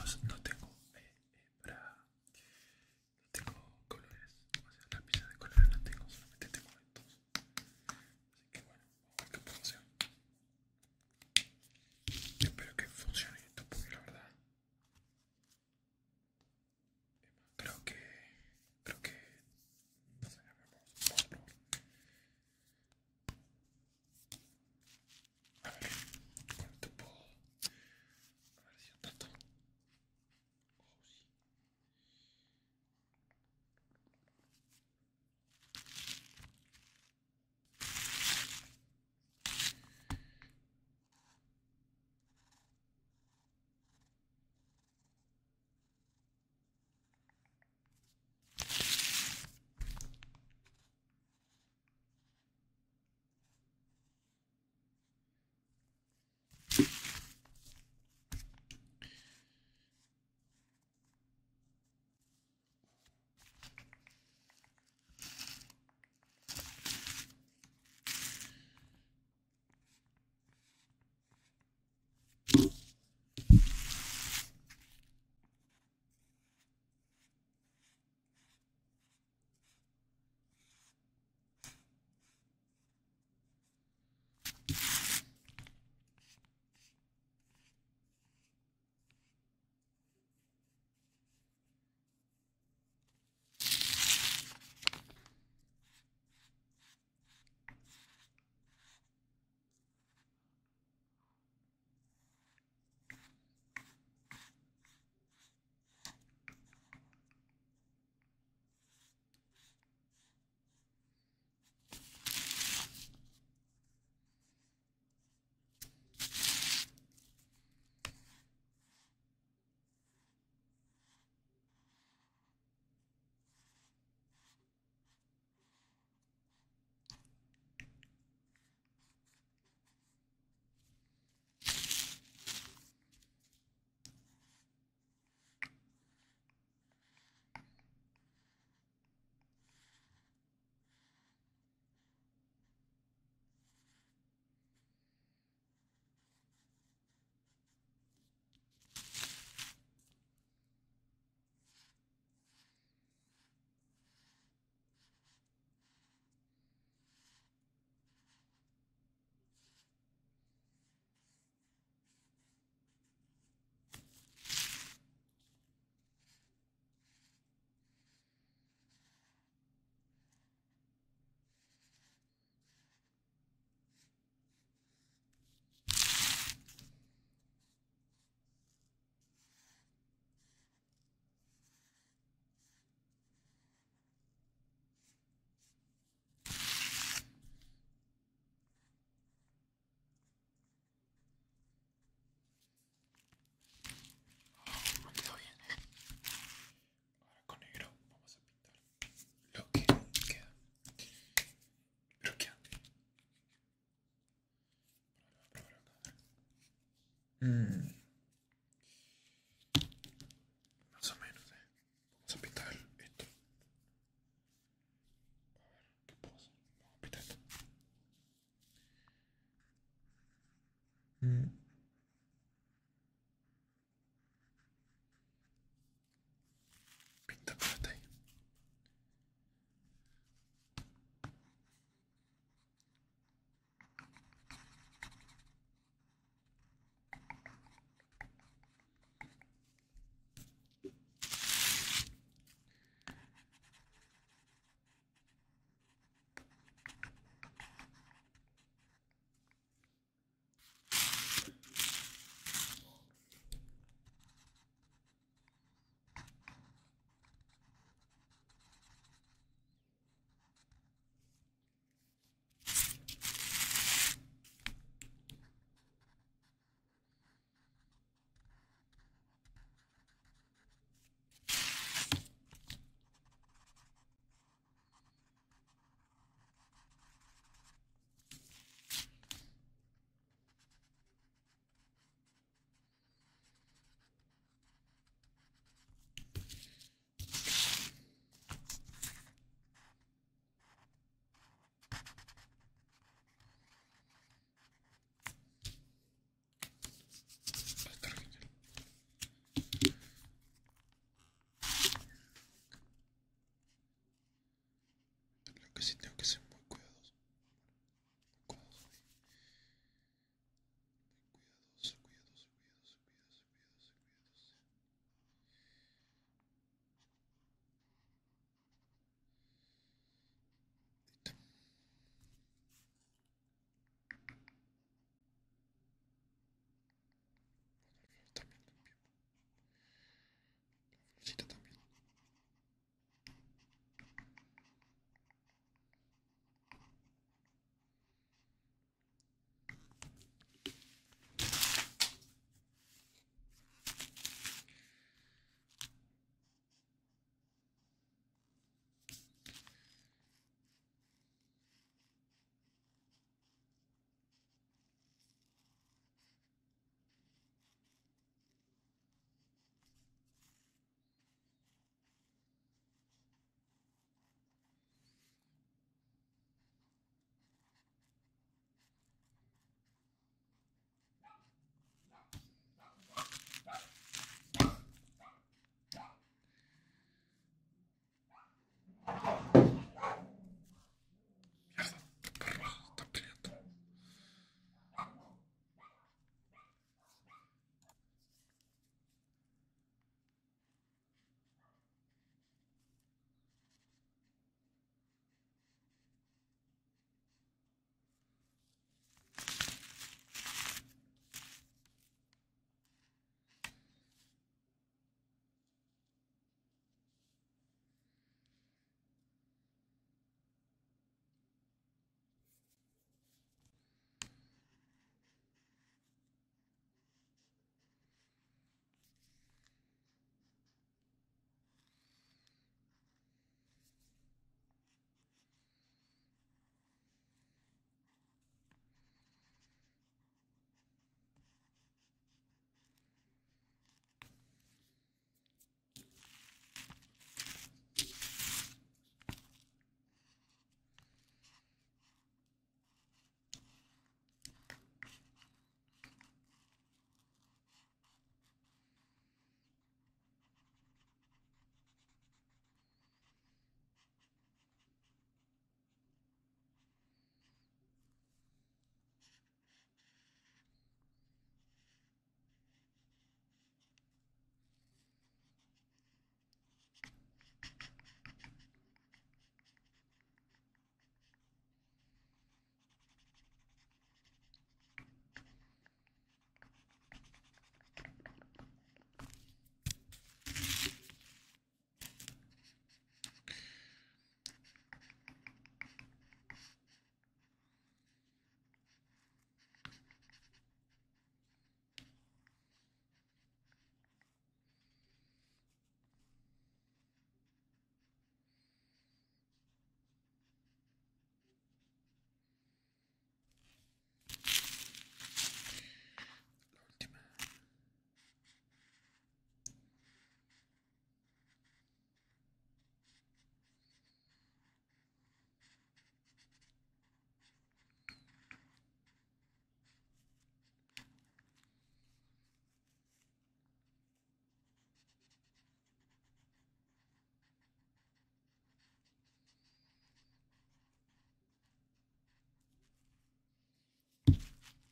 los, no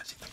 tacita.